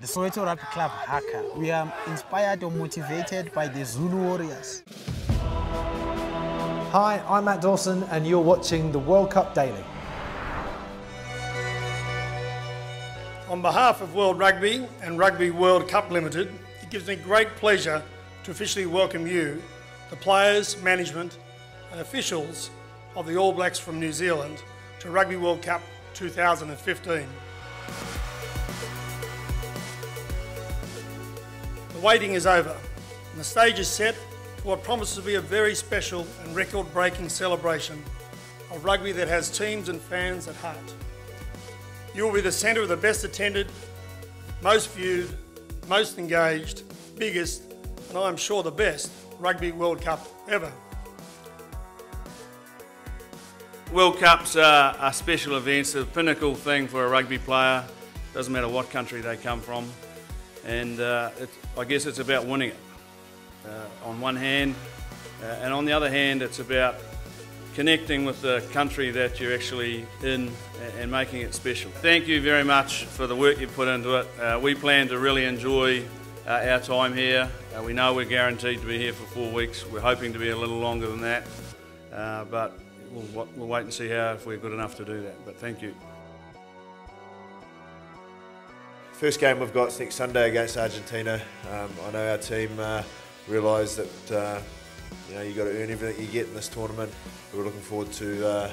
The Soweto Rugby Club Haka. We are inspired or motivated by the Zulu Warriors. Hi, I'm Matt Dawson, and you're watching the World Cup Daily. On behalf of World Rugby and Rugby World Cup Limited, it gives me great pleasure to officially welcome you, the players, management, and officials of the All Blacks from New Zealand, to Rugby World Cup 2015. The waiting is over, and the stage is set for what promises to be a very special and record breaking celebration of rugby that has teams and fans at heart. You will be the centre of the best attended, most viewed, most engaged, biggest, and I'm sure the best Rugby World Cup ever. World Cups are, are special events, a pinnacle thing for a rugby player. Doesn't matter what country they come from, and uh, I guess it's about winning it. Uh, on one hand, uh, and on the other hand, it's about connecting with the country that you're actually in and making it special. Thank you very much for the work you put into it. Uh, we plan to really enjoy uh, our time here. Uh, we know we're guaranteed to be here for four weeks. We're hoping to be a little longer than that, but we'll, we'll wait and see how if we're good enough to do that. But thank you. First game we've got next Sunday against Argentina. Um, I know our team uh, realise that uh, you know you got to earn everything you get in this tournament. We're looking forward to uh,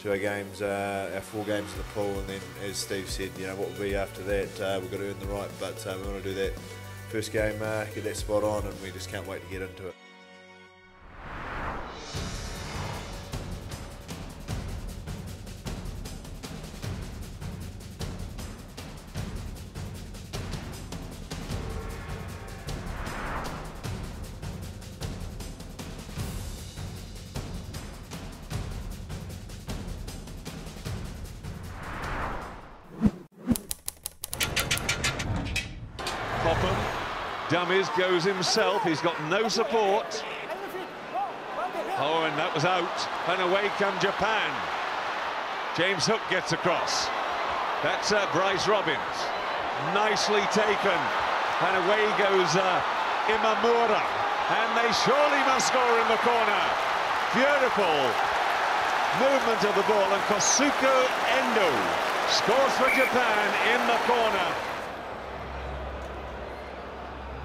to our games, uh, our four games in the pool, and then as Steve said, you know what will be after that. Uh, we've got to earn the right, but uh, we want to do that first game, get that spot on, and we just can't wait to get into it. Dummies goes himself. He's got no support. Oh, and that was out. And away come Japan. James Hook gets across. That's uh, Bryce Robins. Nicely taken. And away goes uh, Imamura. And they surely must score in the corner. Beautiful movement of the ball. And Kosuke Endo scores for Japan in the corner.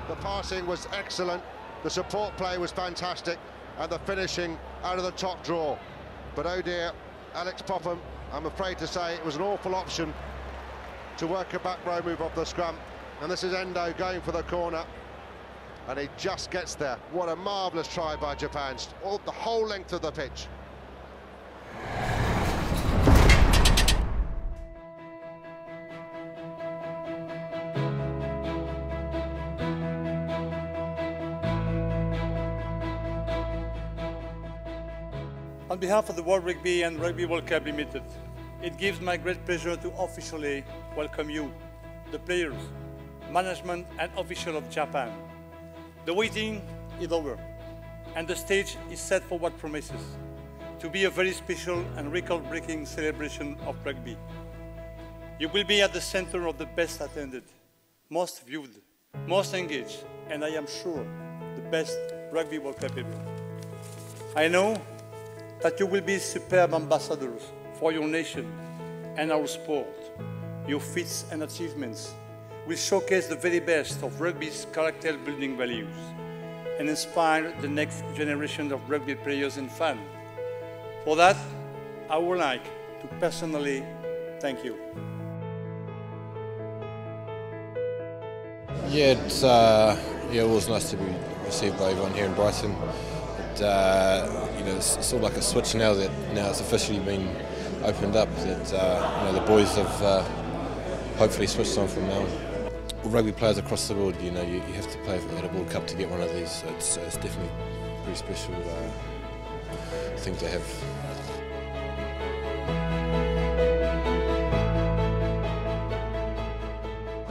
The passing was excellent, the support play was fantastic, and the finishing out of the top draw. But oh dear, Alex Popham, I'm afraid to say it was an awful option to work a back row move off the scrum. And this is Endo going for the corner. And he just gets there. What a marvellous try by Japan, all, the whole length of the pitch. On behalf of the World Rugby and Rugby World Cup Limited, it gives my great pleasure to officially welcome you, the players, management and official of Japan. The waiting is over and the stage is set for what promises to be a very special and record-breaking celebration of rugby. You will be at the center of the best attended, most viewed, most engaged, and I am sure the best Rugby World Cup ever. I know that you will be superb ambassadors for your nation and our sport. Your feats and achievements will showcase the very best of rugby's character building values and inspire the next generation of rugby players and fans. For that, I would like to personally thank you. Yeah, uh, yeah, it was nice to be received by everyone here in Brighton. But, uh, know, it's sort of like a switch now that now it's officially been opened up. That uh, you know the boys have uh, hopefully switched on from now. on. Rugby players across the world, you know, you, you have to play at a World Cup to get one of these. So it's, it's definitely a pretty special uh, thing to have.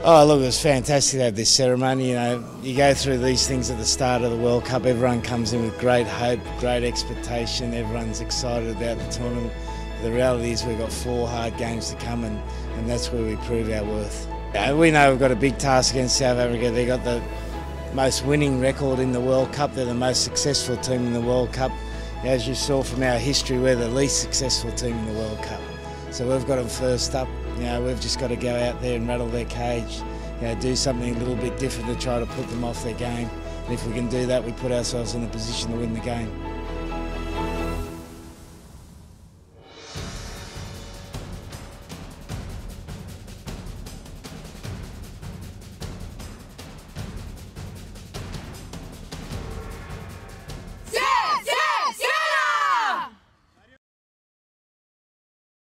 Oh, look, it was fantastic to have this ceremony. You know, you go through these things at the start of the World Cup. Everyone comes in with great hope, great expectation. Everyone's excited about the tournament. The reality is we've got four hard games to come, and, and that's where we prove our worth. Yeah, we know we've got a big task against South Africa. They've got the most winning record in the World Cup. They're the most successful team in the World Cup. As you saw from our history, we're the least successful team in the World Cup. So we've got them first up. You know, we've just got to go out there and rattle their cage. You know, do something a little bit different to try to put them off their game. And if we can do that, we put ourselves in a position to win the game.